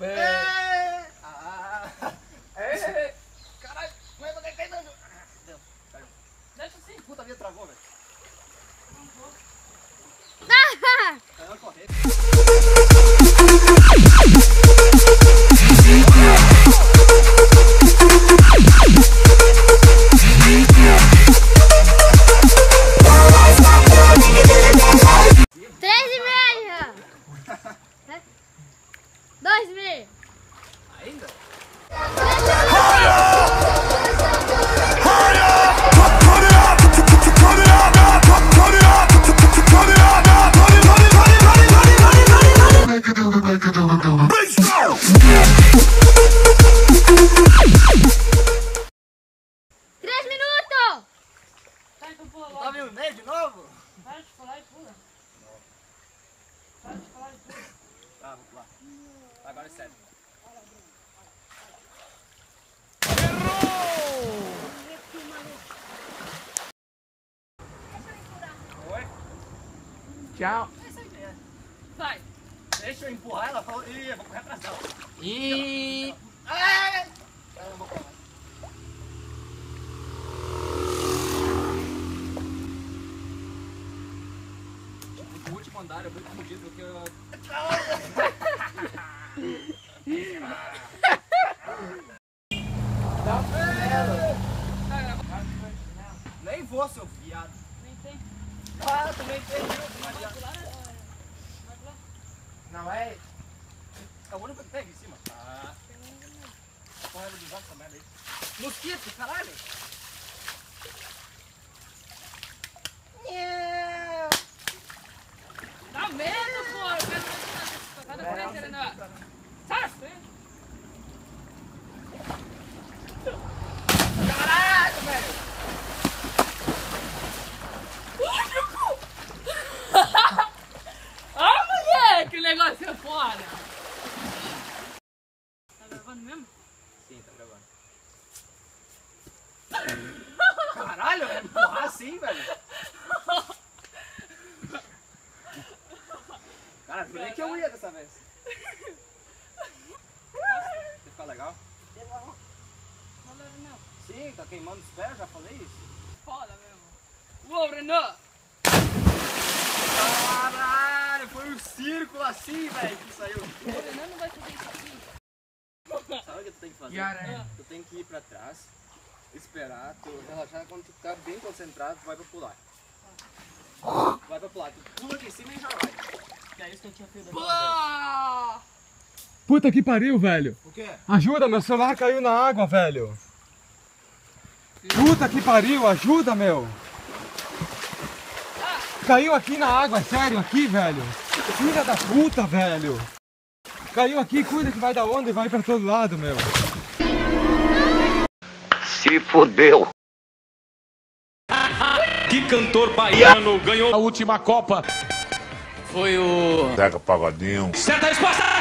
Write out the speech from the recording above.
É. Ah. É. Caralho. Vai, vai, vai, vai. Deu. Caiu. Deixa assim. Puta vida, travou, velho. Caiu na corrente. Três Sai então pula Tá logo. vindo meio de novo? Para de falar e pula. Para de falar e pula. Tá, vamos lá. Agora é sério. Oi? Tchau. Vai. Deixa eu empurrar ela. Falou, ih, eu vou correr atrás dela. E Ai! Eu andar é muito fodido porque eu... Nem vou, seu viado. Nem tem. Ah, também tem. Não é? É o único que tem em cima. Ah. Corre de volta essa merda aí. Mosquito, caralho. Dá medo, pô. Eu quero ver Sai da frente, Renan. Sai da frente. Caralho, velho. Ah, mulher, que negócio é foda. Tá gravando mesmo? Sim, tá gravando. Caralho, é empurrar assim, velho. Cara, virei que eu ia dessa vez. Vai ficar legal? Sim, tá queimando os pés, já falei isso. Foda mesmo. Uou, Renan. Caralho, foi um círculo assim, velho, que saiu. O Renan não vai fazer isso assim. Sabe o que tu tem que fazer? Tu tem que ir pra trás, esperar, tu relaxar, quando tu ficar bem concentrado, tu vai pra pular. Vai pra pular, tu pula aqui em cima e já vai. Que é isso que eu tinha feito. Pô! Puta que pariu, velho. O quê? Ajuda, meu celular caiu na água, velho. Puta que pariu, ajuda, meu. Caiu aqui na água, sério, aqui, velho. Filha da puta, velho. Caiu aqui, cuida que vai da onda e vai pra todo lado, meu. Se fodeu. Que cantor baiano ganhou a última Copa? Foi o. Zeca Pagodinho. Certa resposta!